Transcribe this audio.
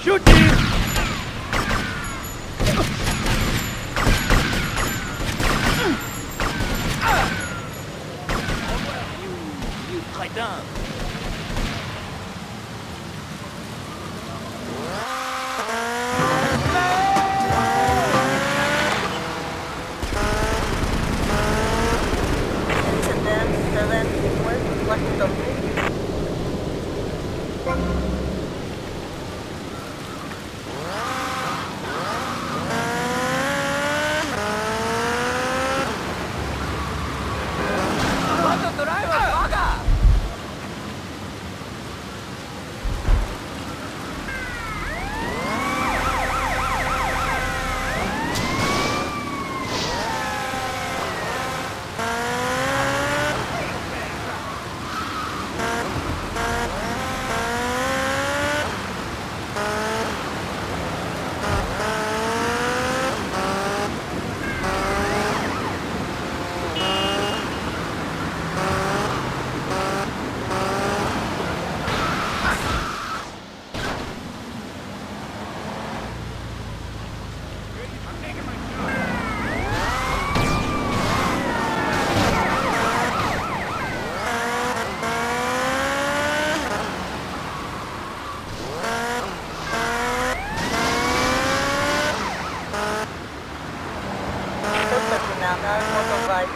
Shoot him! You, you crétin! Incident 7 was collected on làm ra một tuần vậy